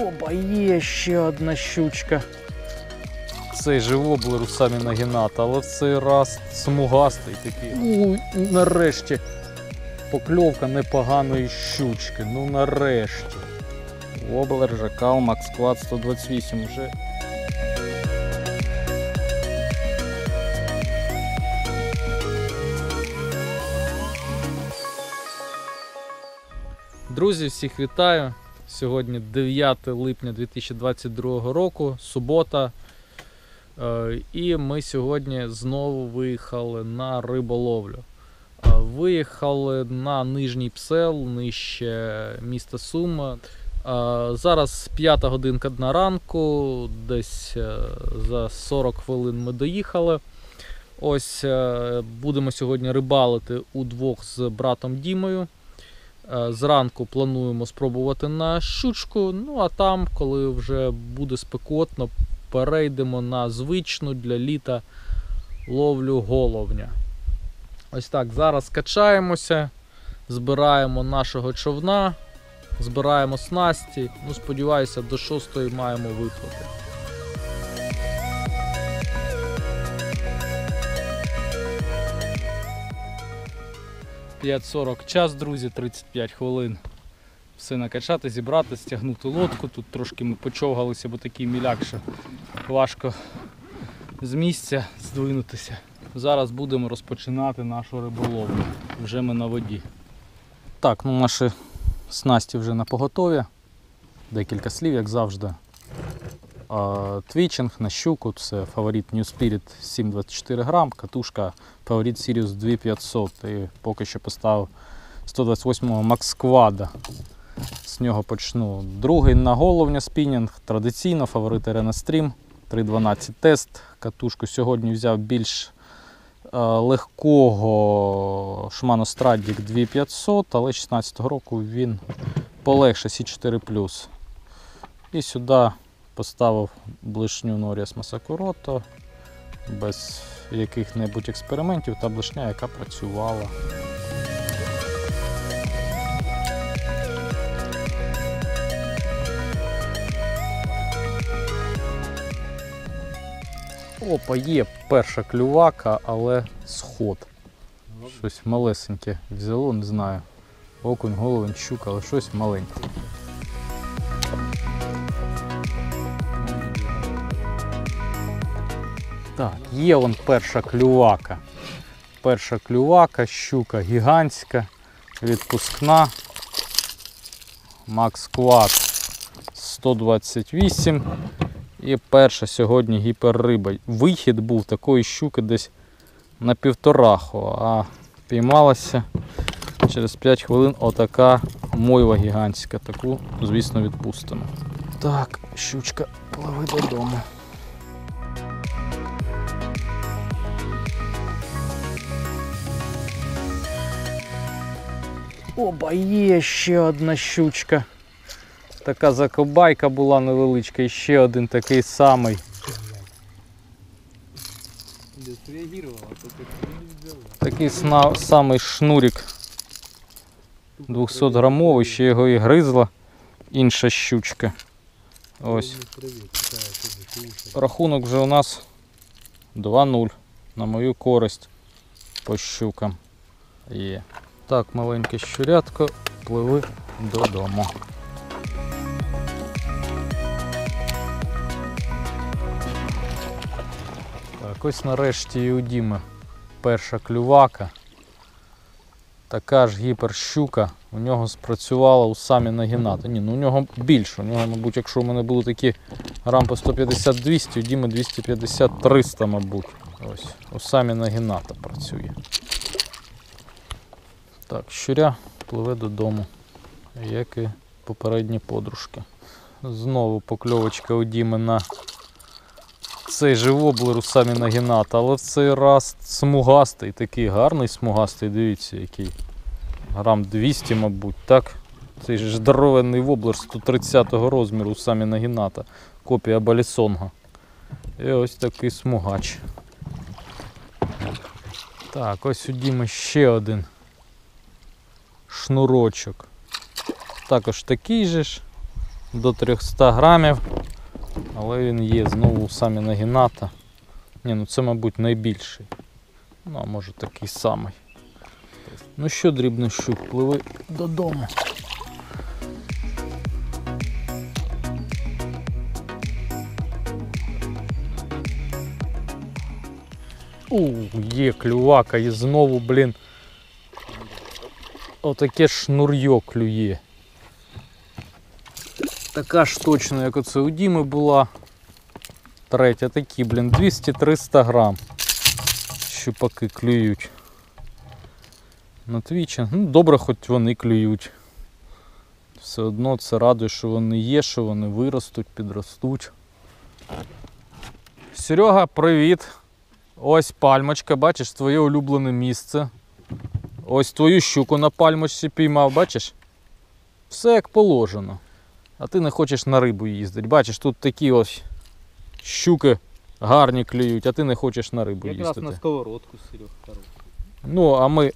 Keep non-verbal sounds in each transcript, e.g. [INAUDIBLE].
Оба, є ще одна щучка. Цей же воблер у самі нагіната, але в цей раз смугастий такий. Ну, нарешті. Покльовка непоганої щучки. Ну нарешті. Воблер Жакал Макс Квад 128 вже. Друзі, всіх вітаю! Сьогодні 9 липня 2022 року, субота. Е, І ми сьогодні знову виїхали на риболовлю. Е, Виїхали на нижній псел, нижче міста Сума. Е, Зараз 5 годинка на ранку, десь за 40 хвилин ми доїхали. Ось будемо сьогодні рибалити удвох з братом Дімою. Е, Зранку плануємо спробувати на щучку. Ну а там, коли вже буде спекотно, перейдемо на звичну для літа ловлю головня. Ось так, зараз качаємося, збираємо нашого човна, збираємо снасті. Ну, сподіваюся, до 6 маємо виплати. «5.40 час, друзі, 35 хвилин. Все накачати, зібрати, стягнути лодку. Тут трошки ми почовгалися, бо такий міляк, що важко з місця здвинутися. Зараз будемо розпочинати нашу риболовлю. Вже ми на воді. Так, ну наші снасті вже на поготові. Декілька слів, як завжди. Твічинг на щуку, це фаворит New Spirit 724 грам, катушка фаворит Sirius 2500 і поки що поставив 128-го Max Quad. З нього почну. Другий на головня спінінг, традиційно фаворит Arena Stream 312 тест. Катушку сьогодні взяв більш е, легкого Shimano Stradic 2500, але 16-го року він полегше C4+. І сюди поставив блишню Norias Masakuroto без яких-небудь експериментів та блишня, яка працювала. Опа, є перша клювака, але сход. Щось малесеньке взяло, не знаю. Окунь, головень, щука, але щось маленьке. Так, є вон перша клювака. Перша клювака, щука гігантська, відпускна. Max Quad 128. І перша сьогодні гіперриба. Вихід був такої щуки десь на півтораху, а піймалася через 5 хвилин отака мойва гігантська. Таку, звісно, відпустимо. Так, щучка, пливи додому. Оба, є ще одна щучка. Така закобайка була невеличка, і ще один такий самий. Такий сна- самий шнурик 200 грамовий, ще його і гризла інша щучка. Ось. Рахунок вже у нас 2-0 на мою користь по щукам. Є. Так, маленьке щурятко, пливи додому. Так, ось нарешті і у Діми перша клювака. Така ж гіперщука. У нього спрацювала у самі нагінати. Ні, ну у нього більше. У нього, мабуть, якщо у мене були такі грам по 150-200, у Діми 250-300, мабуть. Ось, у самі нагіната працює. Так, щуря пливе додому, як і попередні подружки. Знову покльовочка у Діми на цей же воблер у самі нагіната, але в цей раз смугастий, такий гарний смугастий, дивіться, який. Грам 200, мабуть, так? Цей же здоровенний воблер 130-го розміру самі нагіната. Копія Балісонга. І ось такий смугач. Так, ось у Діми ще один шнурочок. Також такий же ж. до 300 грамів. Але він є знову самі нагіната. Ні, ну це, мабуть, найбільший. Ну, а може такий самий. Ну що, дрібний щук, пливи додому. У, є клювака і знову, блін. Отаке шнур'йо клює. Така ж точно, як оце у Діми була. Третя, такі, блін, 200-300 грам. Щупаки клюють. На твічі. Ну, добре, хоч вони клюють. Все одно це радує, що вони є, що вони виростуть, підростуть. Серега, привіт! Ось пальмочка, бачиш, твоє улюблене місце. Ось твою щуку на пальмочці піймав, бачиш? Все як положено. А ти не хочеш на рибу їздити. Бачиш, тут такі ось щуки гарні клюють, а ти не хочеш на рибу Якраз їздити. на сковородку, Серег, хорош. Ну, а ми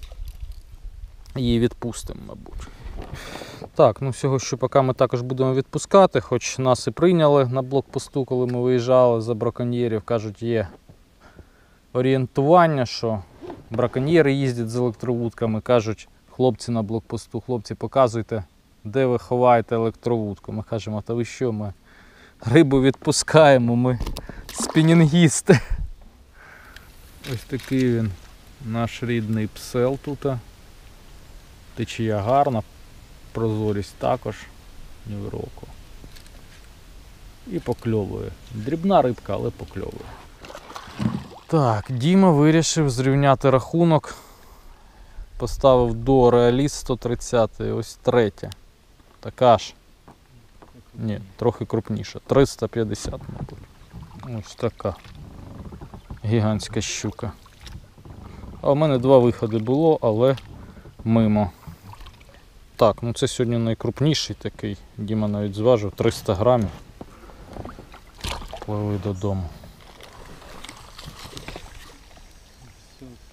її відпустимо, мабуть. Так, ну всього щупака ми також будемо відпускати, хоч нас і прийняли на блокпосту, коли ми виїжджали за браконьєрів. Кажуть, є орієнтування, що браконьєри їздять з електровудками. Кажуть, хлопці на блокпосту, хлопці, показуйте, де ви ховаєте електровудку. Ми кажемо, та ви що, ми рибу відпускаємо, ми спінінгісти. Ось такий він наш рідний псел тут. Течія гарна, прозорість також ні в року. І покльовує. Дрібна рибка, але покльовує. Так, Діма вирішив зрівняти рахунок. Поставив до реаліст 130, ось третя. Така ж. Ні, трохи крупніша. 350, мабуть. Ось така. Гігантська щука. А у мене два виходи було, але мимо. Так, ну це сьогодні найкрупніший такий. Діма навіть зважив 300 грамів. Пливи додому.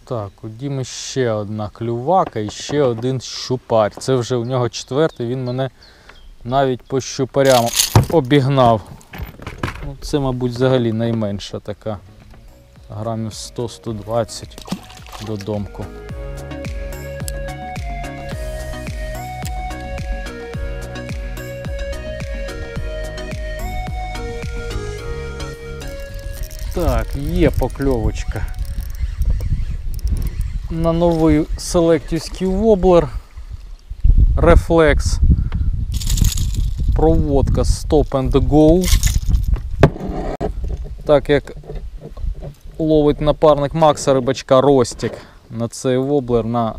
Так, у Діми ще одна клювака і ще один щупар. Це вже у нього четвертий, він мене навіть по щупарям обігнав. Ну, це, мабуть, взагалі найменша така. Грамів 100-120 додомку. Так, є покльовочка. На новий селектівський воблер Reflex. Проводка Stop and Go. Так як ловить напарник Макса рибачка Ростік на цей воблер на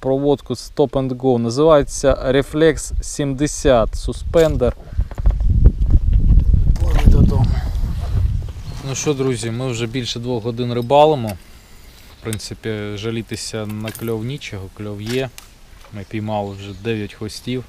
проводку Stop and Go. Називається Reflex 70 суспендер. Додому. Ну що, друзі, ми вже більше двох годин рибалимо. Принципі, жалітися на кльов нічого, кльов є. Ми піймали вже 9 хвостів,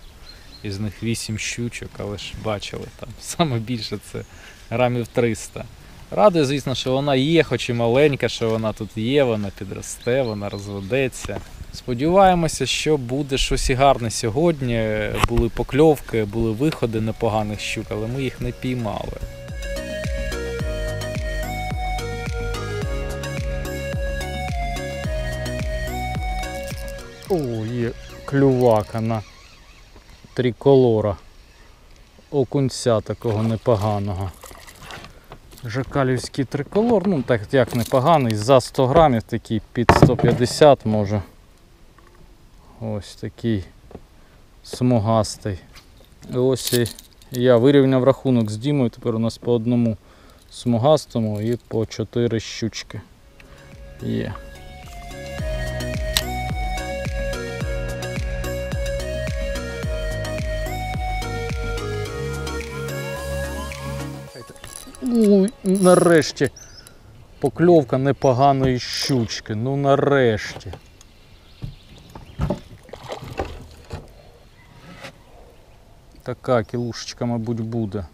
із них 8 щучок, але ж бачили там. [LAUGHS] Саме більше це грамів 300. Радий, звісно, що вона є, хоч і маленька, що вона тут є, вона підросте, вона розведеться. Сподіваємося, що буде щось гарне сьогодні. Були покльовки, були виходи непоганих щук, але ми їх не піймали. О, є клювака на триколора. Окунця такого непоганого. Жакалівський триколор, ну так як непоганий, за 100 грамів, такий під 150 може. Ось такий смугастий. І ось і я вирівняв рахунок з Дімою, тепер у нас по одному смугастому і по 4 щучки. Є. Ой, нарешті. Покльовка непоганої щучки. Ну нарешті. Така кілушечка, мабуть, буде.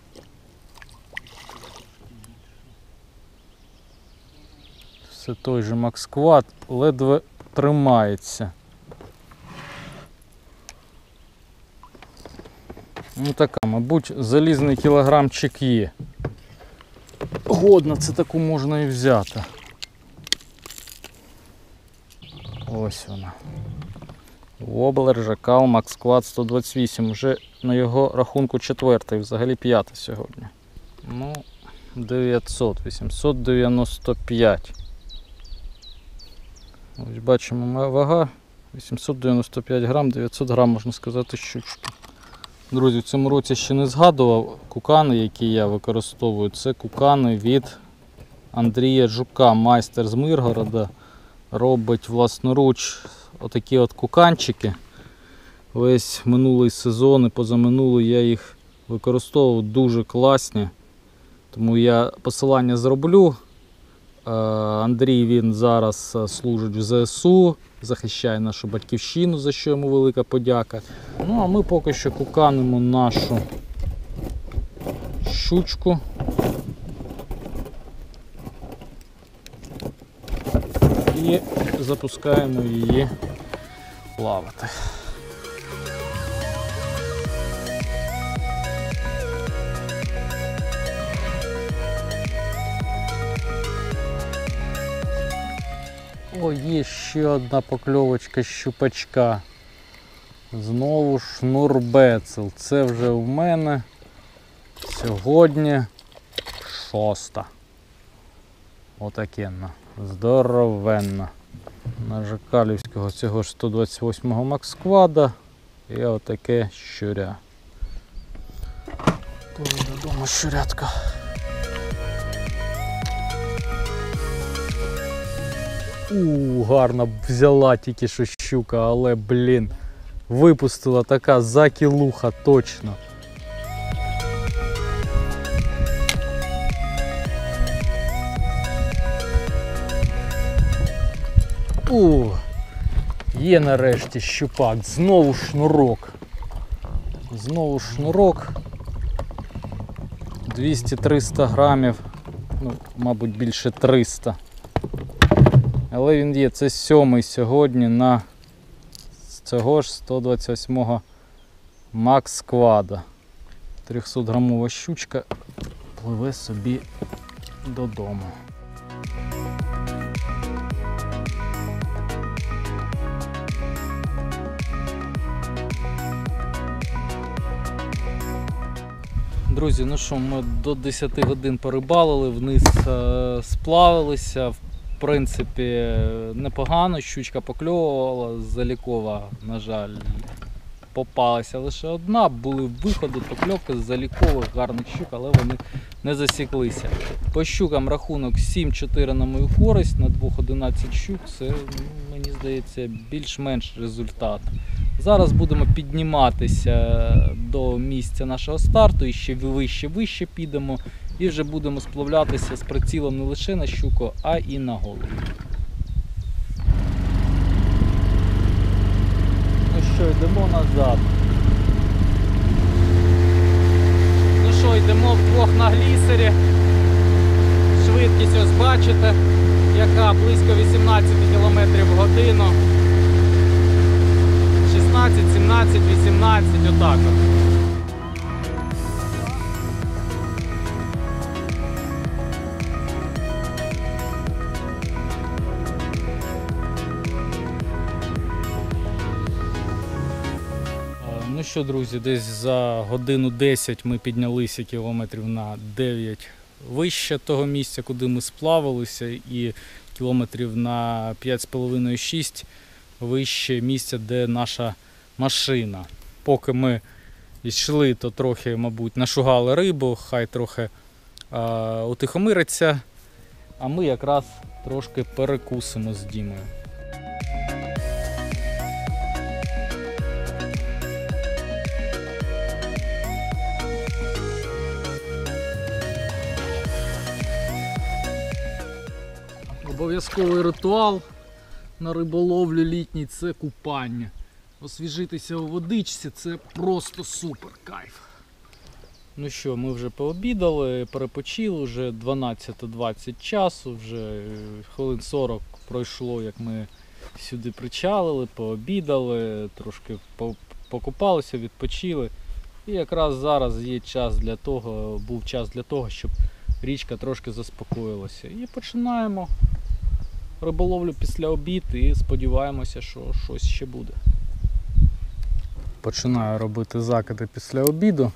Все той же Максквад ледве тримається. Ну така, мабуть, залізний кілограмчик є. Годно, це таку можна і взяти. Ось вона. Воблер, Жакал, Максквад 128. Вже на його рахунку четвертий, взагалі п'ятий сьогодні. Ну, 900, 895. Ось бачимо вага. 895 грам, 900 грам, можна сказати, щучки. Друзі, в цьому році ще не згадував кукани, які я використовую. Це кукани від Андрія Жука, майстер з Миргорода. Робить власноруч отакі от куканчики. Весь минулий сезон і позаминулий я їх використовував дуже класні. Тому я посилання зроблю. Е, Андрій він зараз е, служить в ЗСУ, захищає нашу батьківщину, за що йому велика подяка. Ну а ми поки що куканимо нашу щучку. І запускаємо її плавати. О, є ще одна покльовочка щупачка. Знову шнурбецел. Це вже в мене сьогодні шоста. Отакенна. Здоровенна. На Жакалівського цього ж 128-го Максквада. І отаке щуря. Пливе додому щурятка. У, гарно взяла тільки що щука, але, блін, випустила така закілуха точно. У, є нарешті щупак, знову шнурок. Знову шнурок. 200-300 грамів, ну, мабуть, більше 300. Але він є, це сьомий сьогодні на цього ж 128-го Макс Квада. 300 грамова щучка пливе собі додому. Друзі, ну що, ми до 10 годин порибалили, вниз е, сплавилися. В принципі, непогано, щучка покльовувала, залікова, на жаль, попалася лише одна. Були виходи, покльовки з залікових гарних щук, але вони не засіклися. По щукам рахунок 7-4 на мою користь, на 2-11 щук. Це, мені здається, більш-менш результат. Зараз будемо підніматися до місця нашого старту і ще вище вище підемо. І вже будемо сплавлятися з прицілом не лише на щуку, а і на голову. Ну що, йдемо назад. Ну що, йдемо вдвох на глісері. Швидкість ось бачите, яка близько 18 км в годину. 16, 17, 18, отак от. Що, друзі, десь за годину 10 ми піднялися кілометрів на 9 вище того місця, куди ми сплавилися, і кілометрів на 5,5-6 вище місця, де наша машина. Поки ми йшли, то трохи, мабуть, нашугали рибу, хай трохи а, утихомириться, а ми якраз трошки перекусимо з Дімою. Обов'язковий ритуал на риболовлю літній це купання. Освіжитися у водичці це просто супер кайф. Ну що, ми вже пообідали, перепочили, вже 12.20 часу, вже е, хвилин 40 пройшло, як ми сюди причалили, пообідали, трошки покупалися, відпочили. І якраз зараз є час для того, був час для того, щоб річка трошки заспокоїлася. І починаємо риболовлю після обід і сподіваємося, що щось ще буде. Починаю робити закиди після обіду.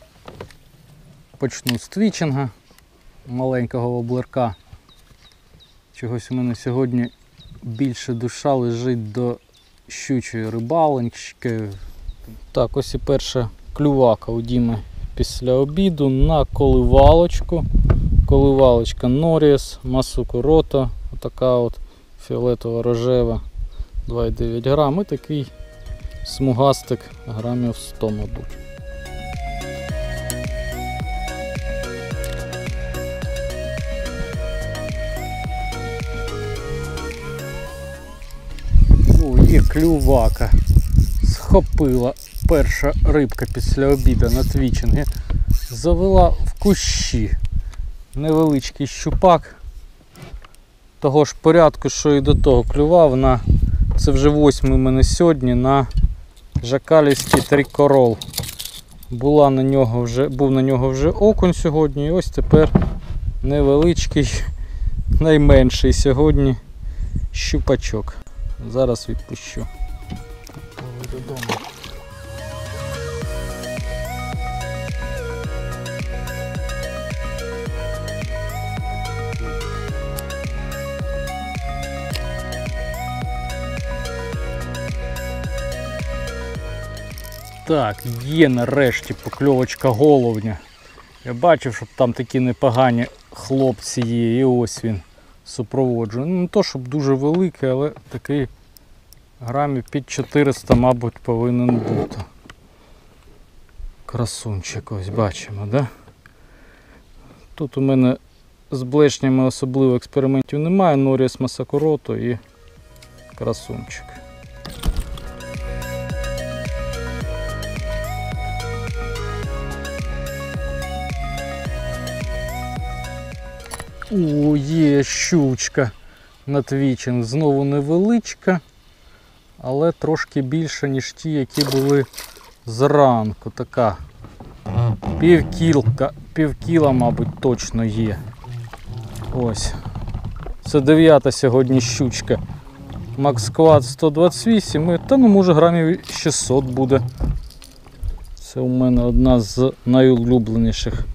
Почну з твічинга маленького воблерка. Чогось у мене сьогодні більше душа лежить до щучої рибалоньки. Так, ось і перша клювака у Діми після обіду на коливалочку. Коливалочка Норіс, Масукорото, отака от фіолетова рожева 2,9 грам і такий смугастик грамів 100, мабуть. О, клювака. Схопила перша рибка після обіду на твічингі. Завела в кущі. Невеличкий щупак. Того ж порядку, що і до того клював на. Це вже восьмий мене сьогодні на жакалівський трикорол. Була на нього вже, був на нього вже окунь сьогодні. І ось тепер невеличкий, найменший сьогодні щупачок. Зараз відпущу. Так, є нарешті покльовочка головня. Я бачив, щоб там такі непогані хлопці є. І ось він супроводжує. Ну, не то, щоб дуже великий, але такий грамів під 400, мабуть, повинен бути. Красунчик ось бачимо, да? Тут у мене з блешнями особливо експериментів немає. Норіс Масакорото і красунчик. О, є щучка на твічинг. Знову невеличка, але трошки більша, ніж ті, які були зранку. Така півкілка, півкіла, мабуть, точно є. Ось. Це дев'ята сьогодні щучка. Максквад 128 і та ну може грамів 600 буде. Це у мене одна з найулюбленіших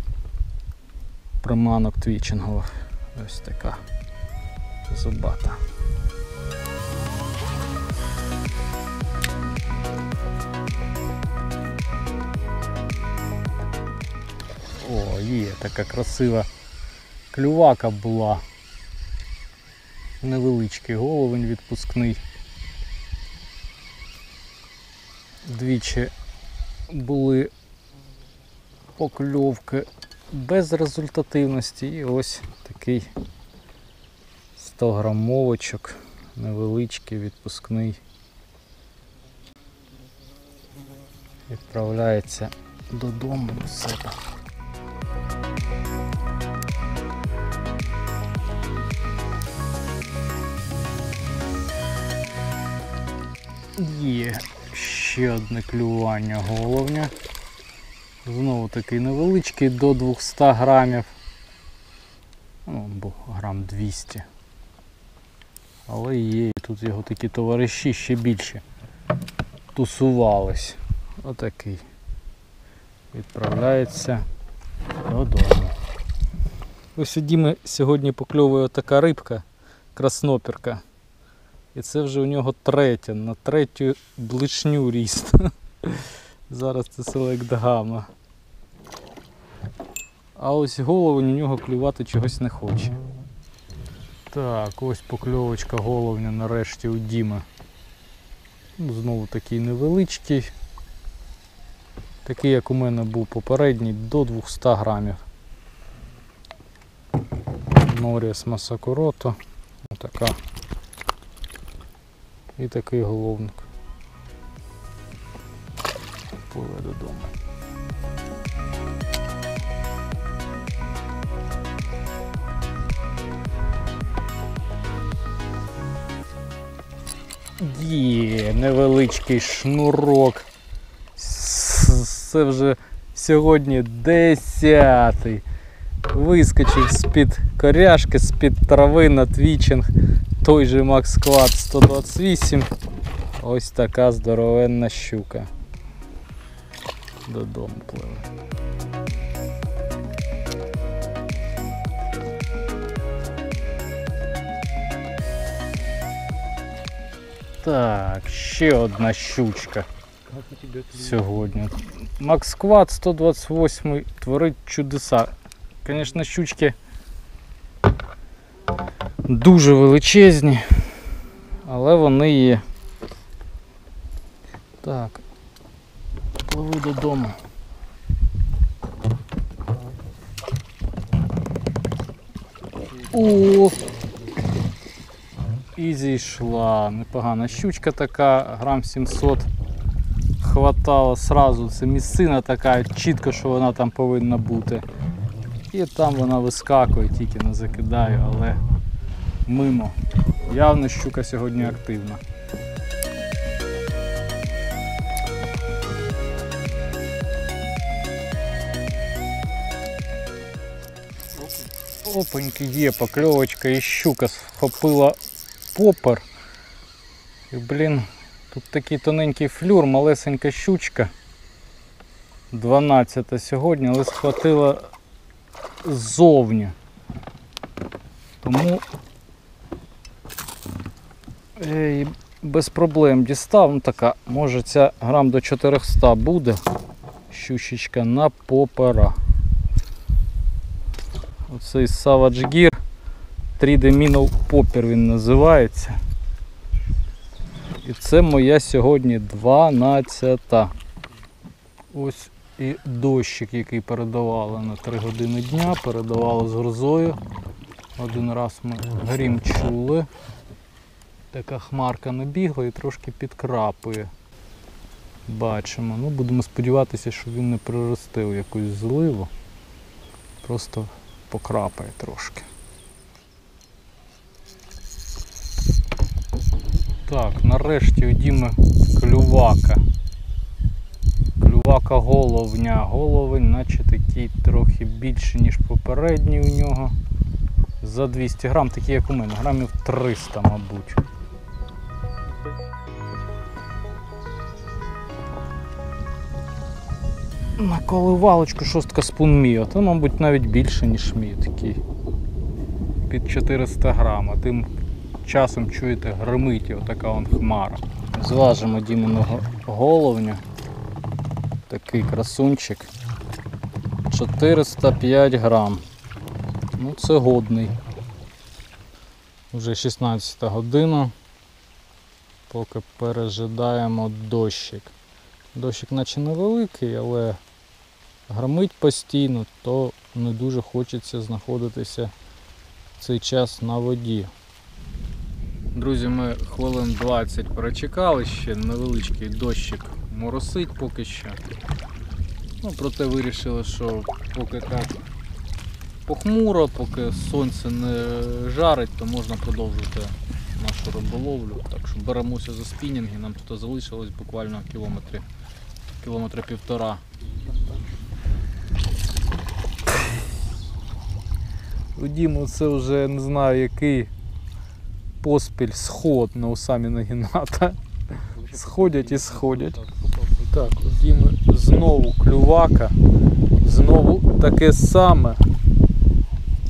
приманок твічингових. Ось така зубата. О, є така красива клювака була. Невеличкий головень відпускний. Двічі були покльовки без результативності і ось такий 100 грамовочок, невеличкий, відпускний. Відправляється додому до себе. Є ще одне клювання головня. Знову такий невеличкий до 200 грамів. Ну, бо грам 200. Але є, тут його такі товариші ще більше тусувались. Отакий. Відправляється додому. Ось у Діми сьогодні покльовує така рибка, краснопірка. І це вже у нього третя, на третю блишню ріст. [LAUGHS] Зараз це селект гама. А ось головень у нього клювати чогось не хоче. Так, ось покльовочка головня нарешті у Діми. Ну, Знову такий невеличкий. Такий, як у мене був попередній, до 200 грамів. Норіс Масакурото. Отака. І такий головник. Пливе додому. Є, невеличкий шнурок. Це вже сьогодні десятий. Вискочив з-під коряшки, з-під трави на твічинг. Той же Max Quad 128. Ось така здоровенна щука. Додому пливе. Так, ще одна щучка сьогодні. Макс Квад 128 творить чудеса. Звісно, щучки дуже величезні, але вони є. Так, пливу додому. О! І зійшла. Непогана щучка така, грам 700 хватало сразу. Це місцина така, чітко, що вона там повинна бути. І там вона вискакує, тільки не закидаю, але мимо. Явно щука сьогодні активна. Опаньки є, покльовочка і щука схопила попер. І, блін, тут такий тоненький флюр, малесенька щучка. 12 сьогодні, але схватила ззовні. Тому її без проблем дістав. Ну, така, може ця грам до 400 буде. Щучечка на попера. Оцей Savage Gear 3D Minnow Popper він називається. І це моя сьогодні 12. та Ось і дощик, який передавали на 3 години дня, передавали з грозою. Один раз ми грім чули. Така хмарка набігла і трошки підкрапує. Бачимо. Ну, будемо сподіватися, що він не приросте у якусь зливу. Просто покрапає трошки. Так, нарешті у Діми клювака. Клювака головня. Головень, наче такий трохи більший, ніж попередній у нього. За 200 грам, такий як у мене, грамів 300, мабуть. На коливалочку шостка спун міо, то, мабуть, навіть більше, ніж мій такий. Під 400 грам, а тим часом чуєте гримить отака он хмара. Зважимо Дімоного головня. Такий красунчик. 405 грам. Ну це годний. Вже 16 година. Поки пережидаємо дощик. Дощик наче невеликий, але громить постійно, то не дуже хочеться знаходитися цей час на воді. Друзі, ми хвилин 20 перечекали ще, невеличкий дощик моросить поки що. Ну, проте вирішили, що поки так похмуро, поки сонце не жарить, то можна продовжити нашу риболовлю. Так що беремося за спінінги, нам тут залишилось буквально кілометри, кілометра півтора. У Діму це вже не знаю який поспіль сход на усамі нагіната. Сходять і сходять. Так, у Діми знову клювака, знову таке саме.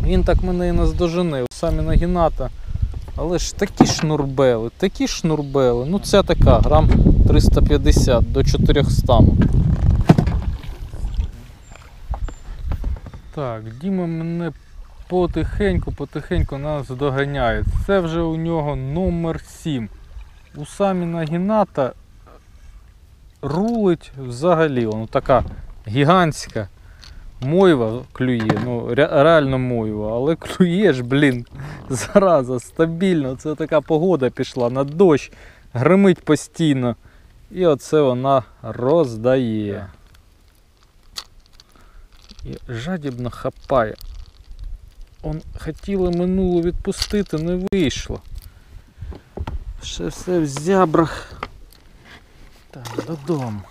Він так мене і наздоженив, самі нагіната. Але ж такі шнурбели, такі шнурбели. Ну ця така, грам 350 до 400. Так, Діма мене потихеньку, потихеньку нас доганяє. Це вже у нього номер 7. У самі нагіната рулить взагалі. Воно така гігантська мойва клює. Ну, реально мойва, але [LAUGHS] клює ж, блін, зараза, стабільно. Це така погода пішла на дощ, гримить постійно. І оце вона роздає. І жадібно хапає. Он хотіли минулу відпустити, не вийшло. Ще все в зябрах. Так, додому.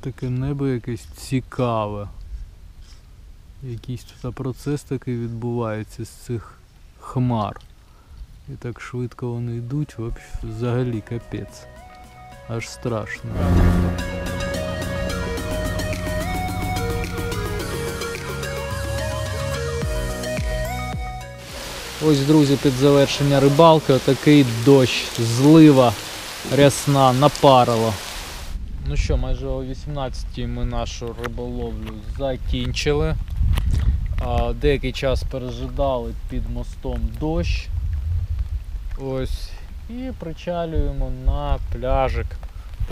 таке небо якесь цікаве. Якийсь тут процес такий відбувається з цих хмар. І так швидко вони йдуть, взагалі капець. Аж страшно. Ось, друзі, під завершення рибалки отакий дощ, злива рясна, напарило. Ну що, майже о 18-й ми нашу риболовлю закінчили. Деякий час пережидали під мостом дощ. Ось. І причалюємо на пляжик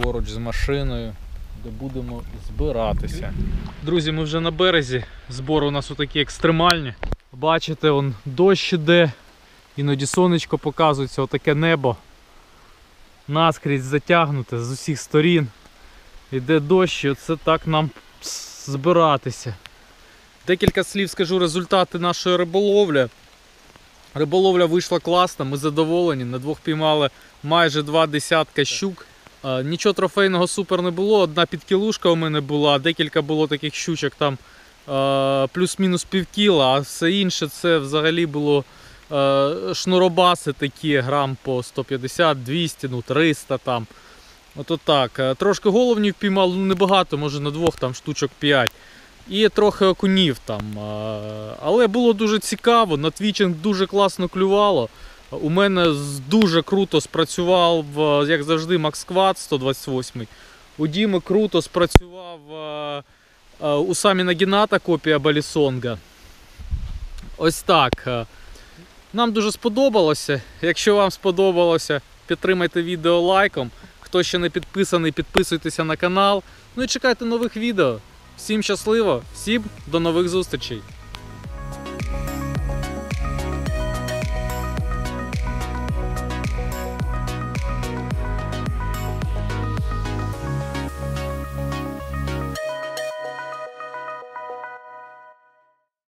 поруч з машиною, де будемо збиратися. Друзі, ми вже на березі. Збори у нас отакі екстремальні. Бачите, он дощ іде, іноді сонечко показується, отаке небо. Наскрізь затягнуте з усіх сторін. Іде дощ, і оце так нам збиратися. Декілька слів скажу результати нашої риболовлі. Риболовля вийшла класна, ми задоволені. На двох піймали майже два десятка щук. Нічого трофейного супер не було. Одна підкілушка у мене була, декілька було таких щучок там плюс-мінус півкіла, а все інше це взагалі було шнуробаси такі, грам по 150, 200, ну 300 там. Ото так. Трошки головнів піймав, ну небагато, може на двох там штучок 5. І трохи окунів там. Але було дуже цікаво, на твічинг дуже класно клювало. У мене дуже круто спрацював, як завжди, Quad 128. У Діми круто спрацював у самі Нагіната копія Балісонга. Ось так. Нам дуже сподобалося. Якщо вам сподобалося, підтримайте відео лайком. Хто ще не підписаний, підписуйтеся на канал. Ну і чекайте нових відео. Всім щасливо, всім до нових зустрічей!